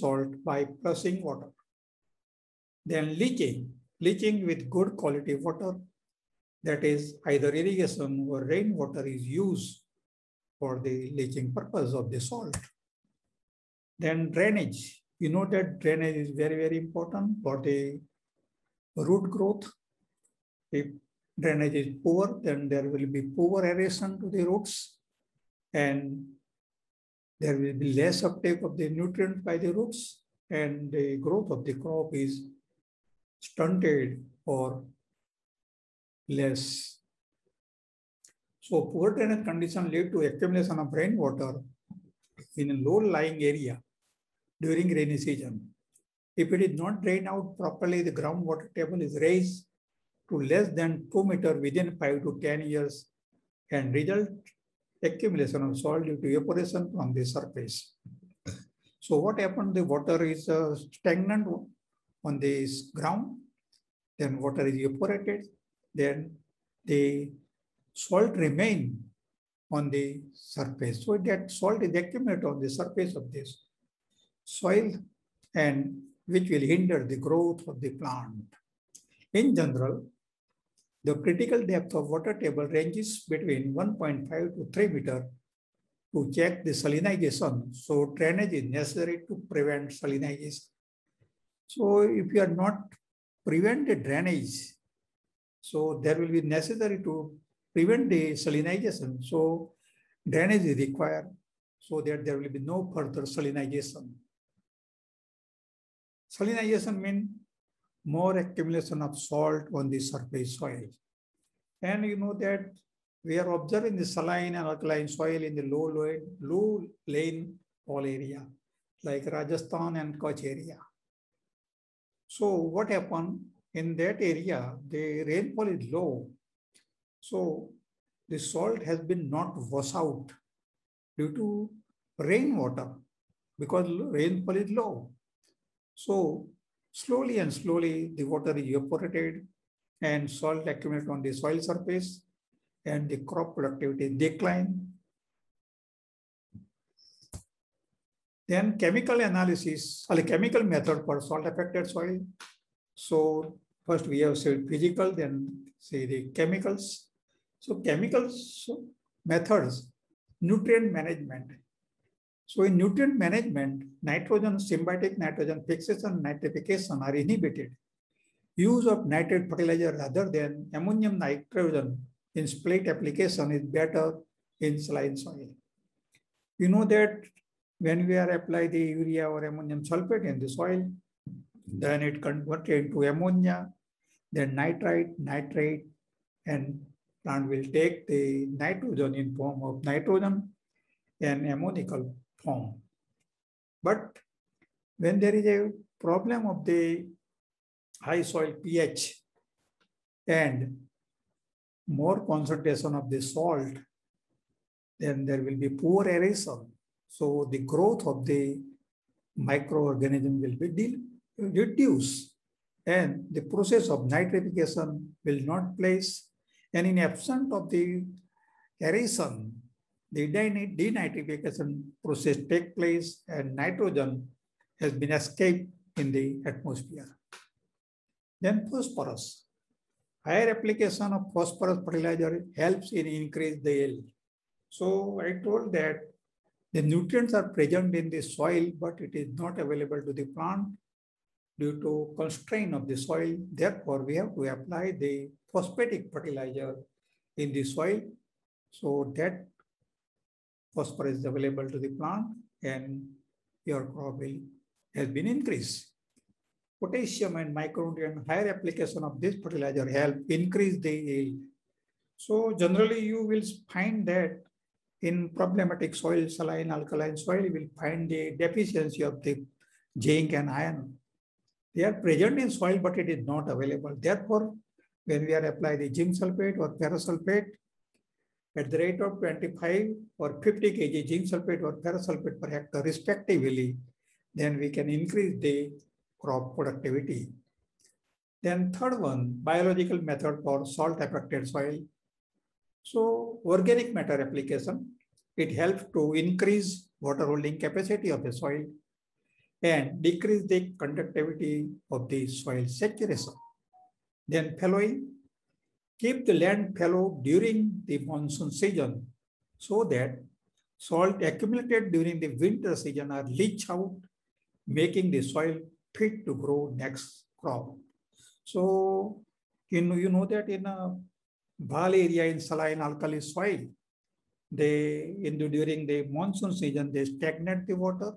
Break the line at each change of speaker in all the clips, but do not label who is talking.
salt by pressing water. Then leaching, leaching with good quality water, that is either irrigation or rainwater is used for the leaching purpose of the salt. Then drainage, you know that drainage is very, very important for the root growth. If drainage is poor, then there will be poor aeration to the roots and there will be less uptake of the nutrient by the roots and the growth of the crop is stunted or less. So poor drainage condition lead to accumulation of rainwater in a low-lying area during rainy season. If it is not drained out properly, the groundwater table is raised to less than 2 meter within 5 to 10 years and result accumulation of soil due to evaporation from the surface. So what happened? The water is uh, stagnant on the ground, then water is evaporated, then the salt remain on the surface. So that salt is accumulated on the surface of this soil and which will hinder the growth of the plant. In general, the critical depth of water table ranges between 1.5 to 3 meter to check the salinization. So drainage is necessary to prevent salinization. So if you are not prevent the drainage, so there will be necessary to prevent the salinization. So drainage is required so that there will be no further salinization. Salinization means more accumulation of salt on the surface soil. And you know that we are observing the saline and alkaline soil in the low, low, low lane all area, like Rajasthan and Kutch area. So what happened in that area, the rainfall is low. So the salt has been not washed out due to rainwater because rainfall is low. So slowly and slowly the water evaporated and salt accumulated on the soil surface and the crop productivity declined. Then chemical analysis, or chemical method for salt affected soil. So first we have said physical, then say the chemicals. So chemicals methods, nutrient management. So in nutrient management, nitrogen, symbiotic nitrogen fixation, nitrification are inhibited. Use of nitrate fertilizer rather than ammonium nitrogen in split application is better in saline soil. You know that when we are apply the urea or ammonium sulfate in the soil, then it converted into ammonia, then nitrite, nitrate, and plant will take the nitrogen in form of nitrogen and ammonical form. But when there is a problem of the high soil pH and more concentration of the salt, then there will be poor aeration. So the growth of the microorganism will be reduced and the process of nitrification will not place. And in absence of the aeration, the denitrification process take place and nitrogen has been escaped in the atmosphere. Then phosphorus. Higher application of phosphorus fertilizer helps in increase the yield. So I told that the nutrients are present in the soil, but it is not available to the plant due to constraint of the soil. Therefore, we have to apply the phosphatic fertilizer in the soil so that phosphorus is available to the plant and your crop will has been increased. Potassium and micronutrient higher application of this fertilizer help increase the yield. So generally you will find that in problematic soil, saline, alkaline soil, you will find the deficiency of the zinc and iron. They are present in soil, but it is not available. Therefore, when we are apply the zinc sulfate or ferrous sulfate, at the rate of 25 or 50 kg zinc sulfate or ferrous sulfate per hectare respectively, then we can increase the crop productivity. Then third one, biological method for salt affected soil. So organic matter application, it helps to increase water holding capacity of the soil. and decrease the conductivity of the soil saturation. Then fallowing, keep the land fallow during the monsoon season so that salt accumulated during the winter season are leached out, making the soil fit to grow next crop. So you know, you know that in a Bhal area in saline alkali soil, they in the, during the monsoon season, they stagnate the water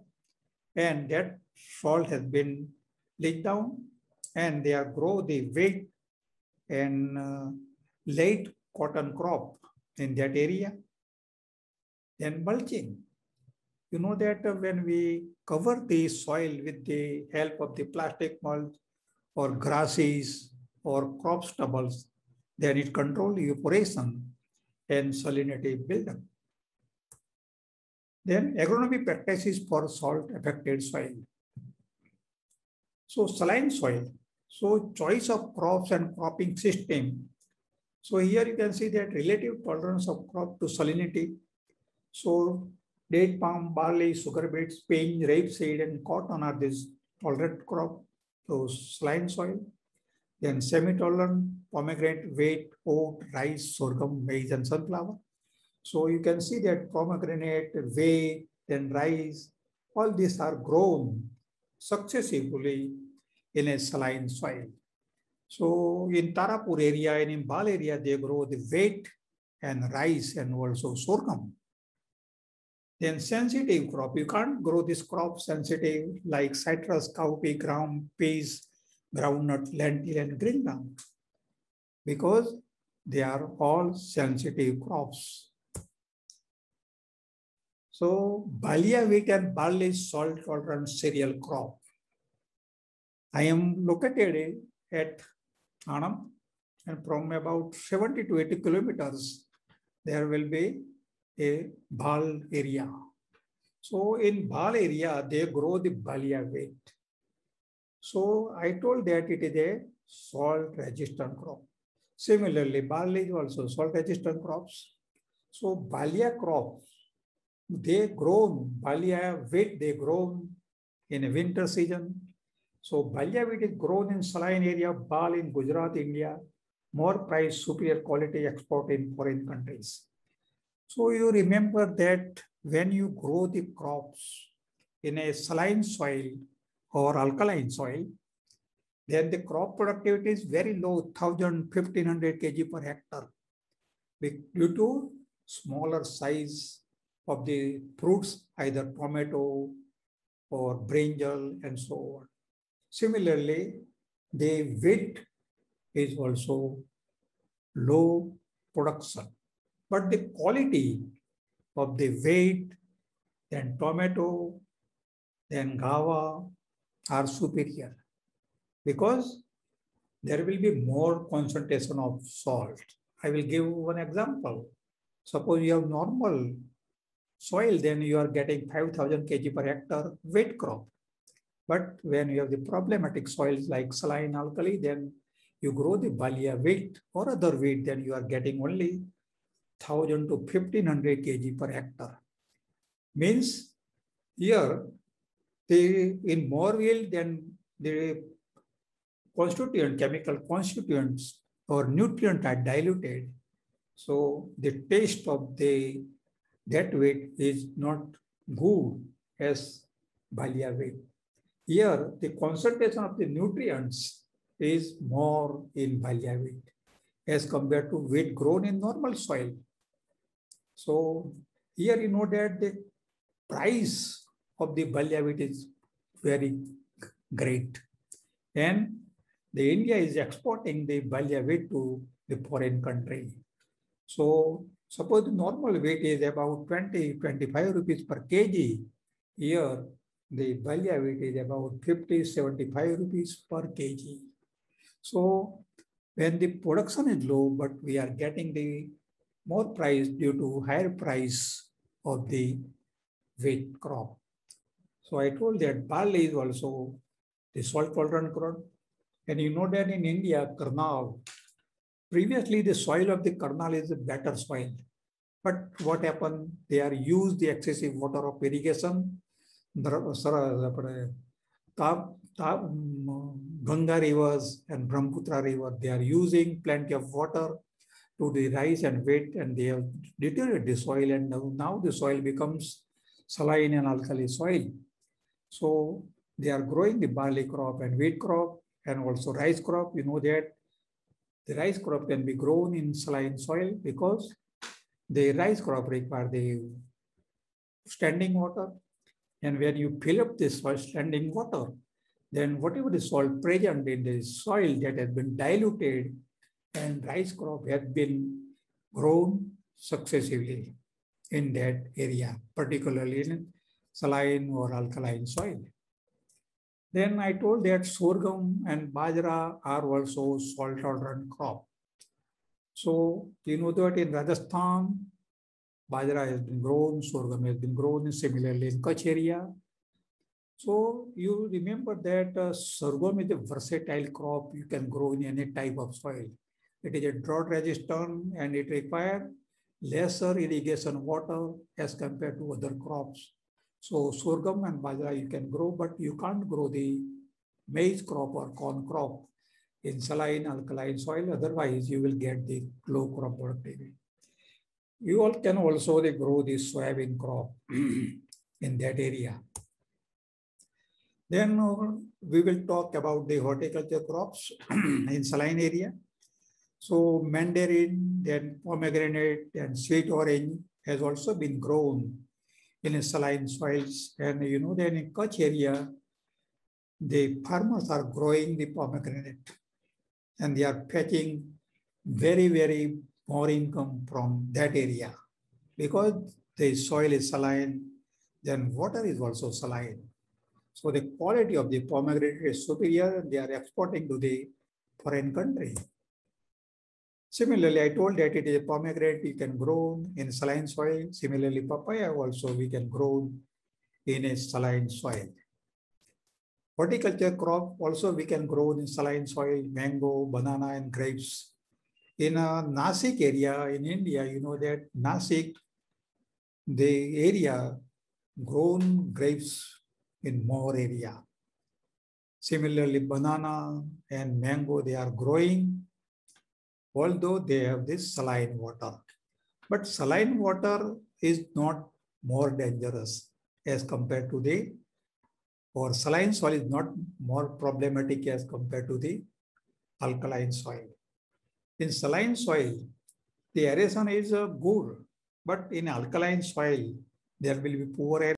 and that salt has been leaked down and they are grow the wheat and uh, late cotton crop in that area. Then mulching. You know that uh, when we cover the soil with the help of the plastic mulch or grasses or crop stubbles, then it control evaporation and salinity buildup. Then agronomy practices for salt affected soil. So saline soil. So choice of crops and cropping system. So here you can see that relative tolerance of crop to salinity. So date palm, barley, sugar beets, cane, rapeseed, and cotton are these tolerant crop to saline soil. Then semi-tolerant pomegranate, wheat, oat, rice, sorghum, maize, and sunflower. So you can see that pomegranate, wheat, then rice, all these are grown successively in a saline soil. So in Tarapur area and in Bhal area, they grow the wheat and rice and also sorghum. Then sensitive crop, you can't grow this crop sensitive like citrus, cowpea, ground, peas, groundnut, lentil, and green gram because they are all sensitive crops. So Balia wheat and barley salt tolerant cereal crop. I am located at Anand and from about 70 to 80 kilometers, there will be a Bhal area. So in Bhal area, they grow the Balia wheat. So I told that it is a salt resistant crop. Similarly, barley is also salt resistant crops. So Balia crops they grow Balia wheat, they grow in a winter season. So Balia wheat is grown in saline area, Bhal in Gujarat, India, more price, superior quality export in foreign countries. So you remember that when you grow the crops in a saline soil or alkaline soil, then the crop productivity is very low, 1000, 1500 kg per hectare. Due to smaller size of the fruits, either tomato or brinjal and so on. Similarly, the wheat is also low production, but the quality of the wheat, then tomato, then guava are superior because there will be more concentration of salt. I will give one example. Suppose you have normal soil, then you are getting 5,000 kg per hectare wheat crop. But when you have the problematic soils like saline alkali, then you grow the balia wheat or other wheat, then you are getting only 1000 to 1500 kg per hectare. Means here, the, in more yield than the constituent, chemical constituents or nutrient are diluted. So the taste of the that wheat is not good as Balia wheat. Here, the concentration of the nutrients is more in Balia wheat as compared to wheat grown in normal soil. So here you know that the price of the Balia wheat is very great. And the India is exporting the Balia wheat to the foreign country. So Suppose the normal weight is about 20, 25 rupees per kg. Here, the Balia wheat is about 50, 75 rupees per kg. So when the production is low, but we are getting the more price due to higher price of the wheat crop. So I told that barley is also the salt tolerant crop. And you know that in India, Karnal, Previously, the soil of the Karnal is a better soil. But what happened? They are used the excessive water of irrigation. Um, Ganga rivers and Brahmaputra river, they are using plenty of water to the rise and weight and they have deteriorated the soil and now the soil becomes saline and alkali soil. So they are growing the barley crop and wheat crop and also rice crop. You know that the rice crop can be grown in saline soil because the rice crop require the standing water. And when you fill up this soil standing water, then whatever the salt present in the soil that has been diluted and rice crop has been grown successively in that area, particularly in saline or alkaline soil. Then I told that sorghum and bajra are also salt tolerant crop. So you know that in Rajasthan, bajra has been grown, sorghum has been grown, similarly in Kutch area. So you remember that uh, sorghum is a versatile crop you can grow in any type of soil. It is a drought resistant and it requires lesser irrigation water as compared to other crops. So sorghum and bajra you can grow, but you can't grow the maize crop or corn crop in saline alkaline soil. Otherwise, you will get the low crop productivity. You all can also grow this soybean crop in that area. Then uh, we will talk about the horticulture crops in saline area. So mandarin, then pomegranate, and sweet orange has also been grown in saline soils. And you know, then in Kutch area, the farmers are growing the pomegranate and they are fetching very, very more income from that area because the soil is saline, then water is also saline. So the quality of the pomegranate is superior they are exporting to the foreign country. Similarly, I told that it is a pomegranate you can grow in saline soil. Similarly, papaya also we can grow in a saline soil. Horticulture crop also we can grow in saline soil, mango, banana, and grapes. In a Nasik area in India, you know that Nasik, the area grown grapes in more area. Similarly, banana and mango, they are growing although they have this saline water. But saline water is not more dangerous as compared to the, or saline soil is not more problematic as compared to the alkaline soil. In saline soil, the aeration is uh, good, but in alkaline soil, there will be poor